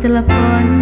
telepon.